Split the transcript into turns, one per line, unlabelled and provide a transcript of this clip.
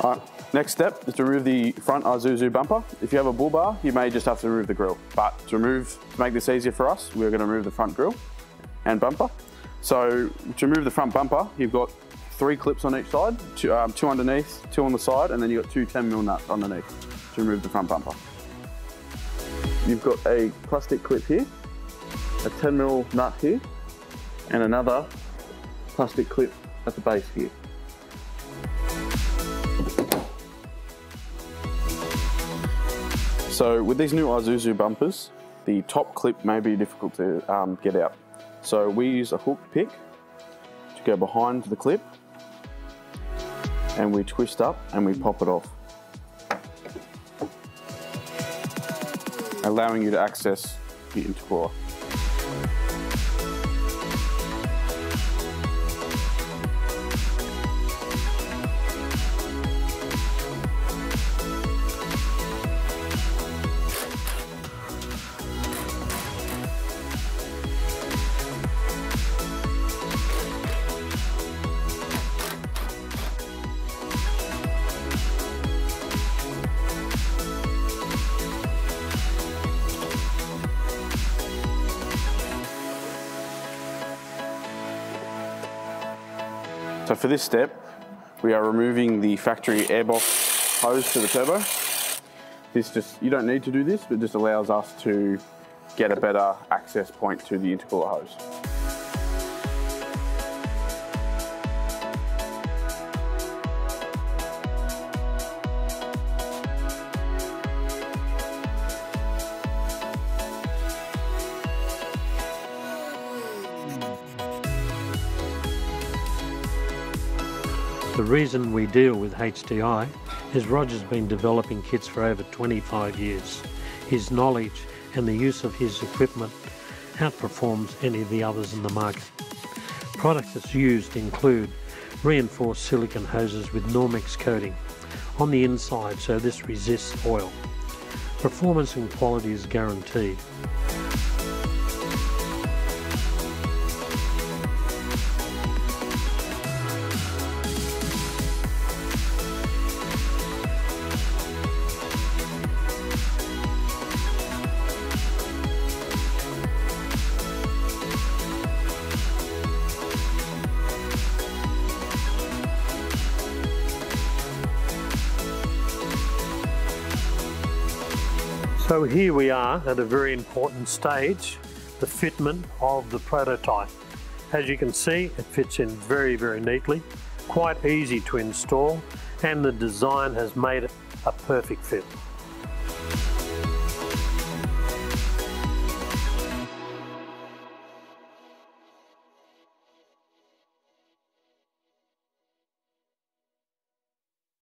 All right, next step is to remove the front Isuzu bumper. If you have a bull bar, you may just have to remove the grill. But to remove, to make this easier for us, we're gonna remove the front grill and bumper. So to remove the front bumper, you've got three clips on each side, two, um, two underneath, two on the side, and then you've got two 10 mil nuts underneath to remove the front bumper. You've got a plastic clip here, a 10 mil nut here, and another plastic clip at the base here. So with these new Isuzu bumpers, the top clip may be difficult to um, get out. So we use a hook pick to go behind the clip and we twist up and we pop it off. Allowing you to access the intercooler. So for this step, we are removing the factory airbox hose to the turbo. This just, you don't need to do this, but just allows us to get a better access point to the intercooler hose.
The reason we deal with HDI is Roger's been developing kits for over 25 years. His knowledge and the use of his equipment outperforms any of the others in the market. Products that's used include reinforced silicone hoses with Nomex coating on the inside so this resists oil. Performance and quality is guaranteed. So here we are at a very important stage, the fitment of the prototype. As you can see, it fits in very, very neatly, quite easy to install, and the design has made it a perfect fit.